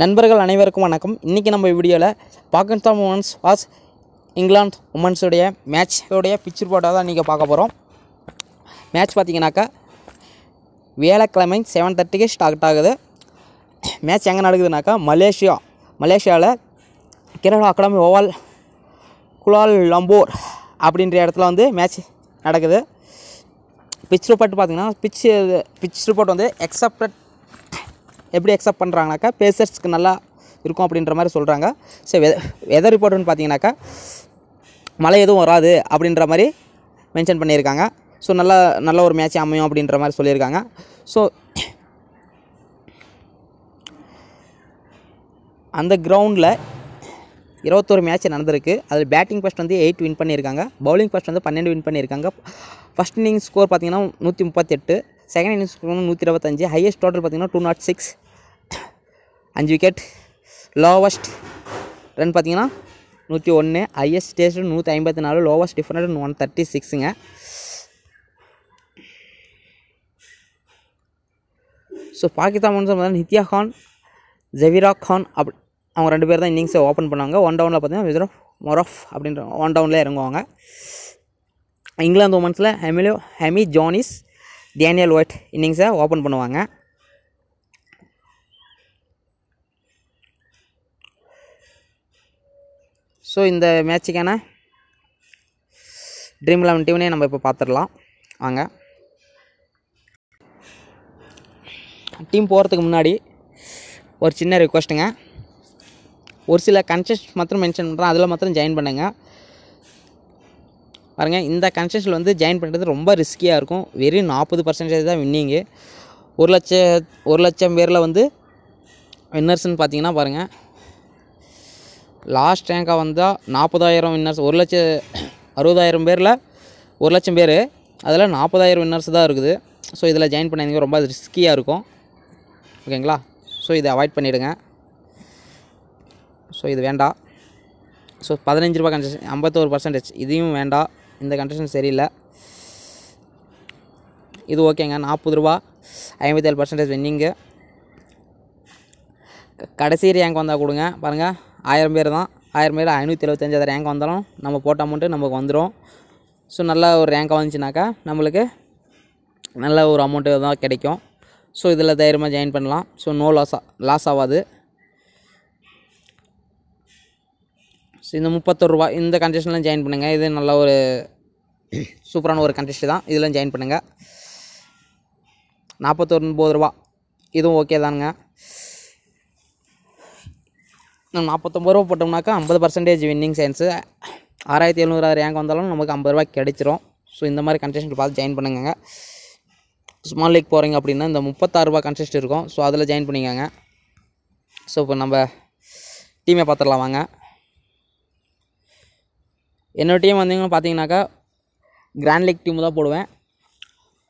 நண்பர்கள் அனைவருக்கும் வணக்கம். இன்றைக்கி நம்ம வீடியோவில் பாகிஸ்தான் உமன்ஸ் வாஸ் இங்கிலாந்து உமன்ஸுடைய மேட்சோடைய பிக்சர் போட்டோ தான் நீங்கள் பார்க்க போகிறோம் மேட்ச் பார்த்தீங்கன்னாக்கா வியாழக்கிழமை செவன் தேர்ட்டிக்கு ஸ்டார்ட் ஆகுது. மேட்ச் எங்கே நடக்குதுனாக்கா மலேசியா. மலேசியாவில் கேரளா அகாடமி ஓவால் குலால் லம்போர் அப்படின்ற இடத்துல வந்து மேட்ச் நடக்குது. பிச் ரிப்போர்ட் பார்த்தீங்கன்னா பிச் பிச் ரிப்போர்ட் வந்து எக்ஸப்டட் எப்படி அக்செப்ட் பண்ணுறாங்கனாக்கா பேசர்ஸ்க்கு நல்லா இருக்கும் அப்படின்ற மாதிரி சொல்கிறாங்க சரி வெ வெதர் ரிப்போர்ட்டுன்னு பார்த்தீங்கன்னாக்கா மழை எதுவும் வராது அப்படின்ற மாதிரி மென்ஷன் பண்ணியிருக்காங்க. ஸோ நல்லா நல்ல ஒரு மேட்ச் அமையும் அப்படின்ற மாதிரி சொல்லியிருக்காங்க. ஸோ அந்த கிரவுண்டில் இருபத்தொரு மேட்ச் நடந்திருக்கு. அதில் பேட்டிங் ஃபஸ்ட் வந்து எயிட் வின் பண்ணியிருக்காங்க. பவுலிங் ஃபஸ்ட் வந்து பன்னெண்டு வின் பண்ணியிருக்காங்க. ஃபஸ்ட் இன்னிங் ஸ்கோர் பார்த்தீங்கன்னா நூற்றி முப்பத்தெட்டு. செகண்ட் இன்னிங்ஸ் வந்து நூற்றி இருபத்தஞ்சு ஹையஸ்ட் டோட்டல் பார்த்தீங்கன்னா டூ நாட் சிக்ஸ் அஞ்சு விக்கெட் லோவஸ்ட் ரன் பார்த்தீங்கன்னா நூற்றி ஒன்று ஹையஸ்ட் ஸ்டேஜ் நூற்றி ஐம்பத்தி நாலு லோவஸ்ட் டிஃபரெண்ட் ஒன் தேர்ட்டி சிக்ஸுங்க ஸோ பாகிஸ்தான் முன்ஸ் வந்து நித்யா கான் ஜெவிரா கான் அப் அவங்க ரெண்டு பேர் தான் இன்னிங்ஸை ஓப்பன் பண்ணாங்க. ஒன் டவுனில் பார்த்தீங்கன்னா விஜரோ மொரஃப் அப்படின்ற ஒன் டவுனில் இறங்குவாங்க. இங்கிலாந்து உமன்ஸில் ஹெமிலோ ஹெமி ஜானிஸ் டேனியல் ஒயிட் இன்னிங்ஸை ஓப்பன் பண்ணுவாங்க. ஸோ இந்த மேட்சுக்கான ட்ரீம் லெவன் டீம்னே நம்ம இப்போ பார்த்துடலாம் வாங்க. டீம் போகிறதுக்கு முன்னாடி ஒரு சின்ன ரிக்வஸ்ட்டுங்க ஒரு சில கன்செஸ் மாத்திரம் மென்ஷன் பண்ணுறேன் அதில் மாத்திரம் ஜாயின் பண்ணுங்கள் பாருங்கள் இந்த கன்செஷனில் வந்து ஜாயின் பண்ணுறது ரொம்ப ரிஸ்கியாக இருக்கும். வெறும் நாற்பது பர்சன்டேஜ் தான் வின்னிங்கு ஒரு லட்ச ஒரு லட்சம் பேரில் வந்து வின்னர்ஸ்னு பார்த்தீங்கன்னா பாருங்கள் லாஸ்ட் ரேங்காக வந்தால் நாற்பதாயிரம் வின்னர்ஸ் ஒரு லட்ச அறுபதாயிரம் பேரில் ஒரு லட்சம் பேர். அதில் நாற்பதாயிரம் வின்னர்ஸ் தான் இருக்குது. ஸோ இதில் ஜாயின் பண்ணிங்க ரொம்ப ரிஸ்கியாக இருக்கும். ஓகேங்களா ஸோ இதை அவாய்ட் பண்ணிவிடுங்க ஸோ இது வேண்டாம். ஸோ பதினஞ்சு ரூபா கன்செஷன் ஐம்பத்தோரு பர்சன்டேஜ் இதையும் வேண்டாம். இந்த கண்டிஷன் சரியில்லை. இது ஓகேங்க. நாற்பது ரூபா. ஐம்பத்தேழு பர்சன்டேஜ் வின்னிங்கு கடைசி ரேங்க் வந்தால் கொடுங்க. பாருங்கள் ஆயிரம் பேர் தான். ஆயிரம் பேர் ஐநூற்றி எழுபத்தஞ்சாவது ரேங்க் வந்தாலும் நம்ம போட்ட அமௌண்ட்டு நமக்கு வந்துடும் ஸோ நல்ல ஒரு ரேங்காக வந்துச்சுனாக்கா நம்மளுக்கு நல்ல ஒரு அமௌண்ட்டு தான் கிடைக்கும். ஸோ இதில் தைரியமாக ஜாயின் பண்ணலாம். ஸோ நோ லாஸ் லாஸ் ஆகாது. ஸோ இந்த முப்பத்தொரு ரூபா இந்த கண்டெஸ்ட்லாம் ஜாயின் பண்ணுங்கள் இது நல்ல ஒரு சூப்பரான ஒரு கண்டெஸ்ட் தான். இதெல்லாம் ஜாயின் பண்ணுங்கள் நாற்பத்தொன்பது ரூபா. இதுவும் ஓகே தானுங்க. நாற்பத்தொம்பது ரூபா போட்டோம்னாக்கா ஐம்பது பர்சன்டேஜ் வின்னிங் சான்ஸு ஆறாயிரத்தி எழுநூறு ரேங்க் வந்தாலும் நமக்கு ஐம்பது ரூபாய் கிடைச்சிரும். ஸோ இந்த மாதிரி கண்டெஸ்ட் பார்த்து ஜாயின் பண்ணுங்க ஸ்மால் லீக் போகிறீங்க அப்படின்னா இந்த முப்பத்தாறு ரூபா கன்செஸ்ட் இருக்கும். ஸோ அதில் ஜாயின் பண்ணிக்கோங்க. ஸோ இப்போ நம்ம டீமை பார்த்துடலாம் வாங்க. என்னோடய டீம் வந்தீங்கன்னு பார்த்தீங்கன்னாக்கா கிராண்ட் லீக் டீம் தான் போடுவேன்.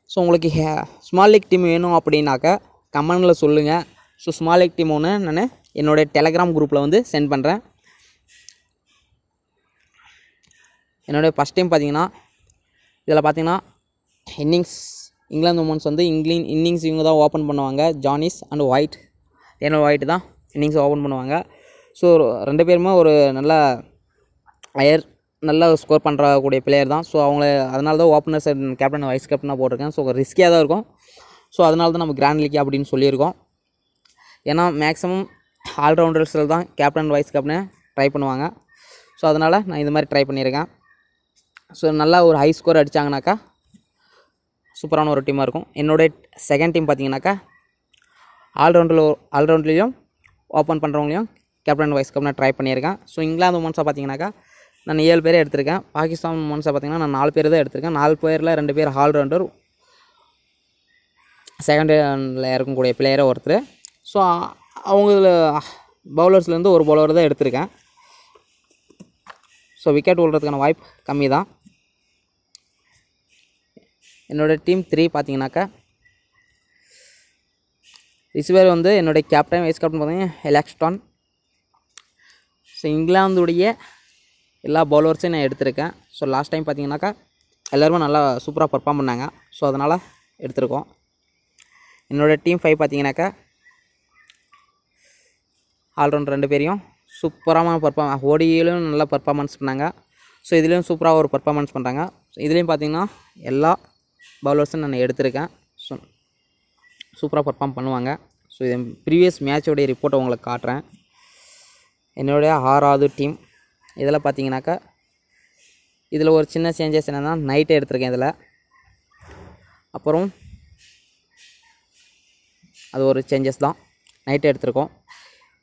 ஸோ உங்களுக்கு ஸ்மால் லீக் டீம் வேணும் அப்படின்னாக்கா கமெண்டில் சொல்லுங்கள் ஸோ ஸ்மால் லீக் டீம் ஒன்று நான் என்னோடய டெலகிராம் குரூப்பில் வந்து சென்ட் பண்ணுறேன் என்னோடய ஃபஸ்ட் டைம் பார்த்தீங்கன்னா இதில் பார்த்தீங்கன்னா இன்னிங்ஸ் இங்கிலாந்து உமன்ஸ் வந்து இங்கிலீன் இன்னிங்ஸ் இவங்க தான் ஓப்பன் பண்ணுவாங்க. ஜானிஸ் அண்ட் ஒயிட் என்னோடய ஒயிட் தான் இன்னிங்ஸ் ஓப்பன் பண்ணுவாங்க. ஸோ ரெண்டு பேருமே ஒரு நல்ல ஹையர் நல்லா ஸ்கோர் பண்ணுறக்கூடிய பிளேயர் தான். ஸோ அவங்கள அதனால தான் ஓப்பனர்ஸ் கேப்டன் வைஸ் கேப்டனாக போட்டிருக்கேன். ஸோ ரிஸ்கியாக தான் இருக்கும். ஸோ அதனால தான் நம்ம கிராண்ட் லீக் அப்படின்னு சொல்லியிருக்கோம். ஏன்னா மேக்ஸிமம் ஆல்ரவுண்டர்ஸில் தான் கேப்டன் வைஸ் கேப்டனை ட்ரை பண்ணுவாங்க. ஸோ அதனால் நான் இந்த மாதிரி ட்ரை பண்ணியிருக்கேன். ஸோ நல்லா ஒரு ஹை ஸ்கோர் அடித்தாங்கனாக்கா சூப்பரான ஒரு டீமாக இருக்கும். என்னோடய செகண்ட் டீம் பார்த்தீங்கன்னாக்கா ஆல்ரவுண்டில் ஆல்ரவுண்ட்லேயும் ஓப்பன் பண்ணுறவங்களையும் கேப்டன் வைஸ் கேப்டனாக ட்ரை பண்ணியிருக்கேன். ஸோ இங்கிலாந்து உமன்ஸாக பார்த்தீங்கன்னாக்கா நான் ஏழு பேரே எடுத்திருக்கேன். பாகிஸ்தான் மோன்ஸை பார்த்தீங்கன்னா நான் நாலு பேர் தான் எடுத்திருக்கேன். நாலு பேரில் ரெண்டு பேர் ஆல்ரவுண்டர் செகண்ட் ரவுண்டில் இருக்கக்கூடிய பிளேயரை ஒருத்தர். ஸோ அவங்கள பவுலர்ஸ்லேருந்து ஒரு பவுலர் தான் எடுத்திருக்கேன். ஸோ விக்கெட் விடுறதுக்கான வாய்ப்பு கம்மி தான் என்னோடய டீம் த்ரீ பார்த்தீங்கன்னாக்கா ரிசீவர் வந்து என்னுடைய கேப்டன் வைஸ் கேப்டன் பார்த்தீங்கன்னா எலக்ஸ்டான் ஸோ இங்கிலாந்துடைய எல்லா பவுலர்ஸையும் நான் எடுத்திருக்கேன். ஸோ லாஸ்ட் டைம் பார்த்தீங்கன்னாக்கா எல்லோருமே நல்லா சூப்பராக பர்ஃபார்ம் பண்ணாங்க. ஸோ அதனால் எடுத்திருக்கோம். என்னோடய டீம் ஃபைவ் பார்த்தீங்கன்னாக்கா ஆல்ரவுண்ட் ரெண்டு பேரையும் சூப்பரான பர்ஃபார்ம் ஓடியிலும் நல்லா பர்ஃபார்மன்ஸ் பண்ணாங்க. ஸோ இதுலேயும் சூப்பராக ஒரு பர்ஃபார்மன்ஸ் பண்ணுறாங்க இதுலேயும் பார்த்தீங்கன்னா எல்லா பவுலர்ஸும் நான் எடுத்திருக்கேன். ஸோ சூப்பராக பர்ஃபார்ம் பண்ணுவாங்க. ஸோ இது ப்ரீவியஸ் மேட்சோடைய ரிப்போர்ட்டை உங்களுக்கு காட்டுறேன். என்னுடைய ஆறாவது டீம் இதில் பார்த்தீங்கன்னாக்கா இதில் ஒரு சின்ன சேஞ்சஸ் என்னென்னா நைட்டே எடுத்திருக்கேன் இதில். அப்புறம் அது ஒரு சேஞ்சஸ் தான். நைட்டு எடுத்திருக்கோம்.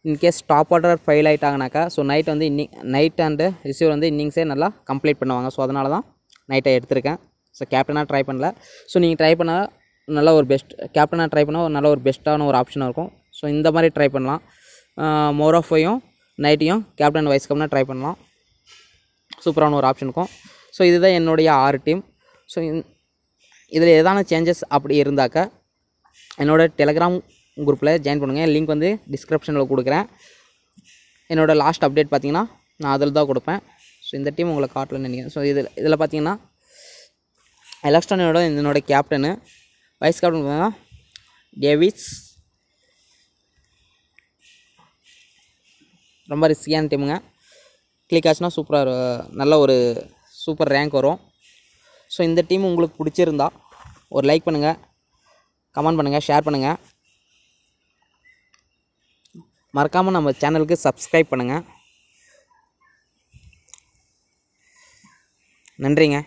In case top order fail ஆகிட்டாங்கனாக்கா so Knight வந்து இன்னிங் நைட் அண்டு ரிசீவர் வந்து இன்னிங்ஸே நல்லா கம்ப்ளீட் பண்ணுவாங்க. ஸோ அதனால தான் நைட்டை எடுத்திருக்கேன். ஸோ கேப்டனாக ட்ரை பண்ணல. ஸோ நீங்கள் ட்ரை பண்ணால் நல்ல ஒரு பெஸ்ட் கேப்டனாக ட்ரை பண்ணால் ஒரு நல்ல ஒரு பெஸ்ட்டான ஒரு ஆப்ஷனாக இருக்கும். ஸோ இந்த மாதிரி ட்ரை பண்ணலாம். மோரோஃபையும் நைட்டையும் கேப்டன் வைஸ் கேப்டனாக ட்ரை பண்ணலாம். சூப்பரான ஒரு ஆப்ஷன் இருக்கும் ஸோ இதுதான் என்னுடைய ஆறு டீம் ஸோ இதில் எதான சேஞ்சஸ் அப்படி இருந்தாக்கா என்னோடய டெலகிராம் குரூப்பில் ஜாயின் பண்ணுங்கள் லிங்க் வந்து டிஸ்கிரிப்ஷனில் கொடுக்குறேன். என்னோடய லாஸ்ட் அப்டேட் பார்த்தீங்கன்னா நான் அதில் தான் கொடுப்பேன். ஸோ இந்த டீம் உங்களை காட்டலன்னு நினைக்கிறேன். ஸோ இதில் இதில் பார்த்தீங்கன்னா எலக்ஸ்டனோட என்னோட கேப்டனு வைஸ் கேப்டன் பார்த்தீங்கன்னா டேவிஸ் ரொம்ப ரிஸ்கியான டீமுங்க கிளிக் ஆச்சுன்னா சூப்பராக நல்ல ஒரு சூப்பர் ரேங்க் வரும். ஸோ இந்த டீம் உங்களுக்கு பிடிச்சிருந்தா ஒரு லைக் பண்ணுங்கள் கமெண்ட் பண்ணுங்கள் ஷேர் பண்ணுங்கள் மறக்காமல் நம்ம சேனலுக்கு சப்ஸ்கிரைப் பண்ணுங்கள் நன்றிங்க.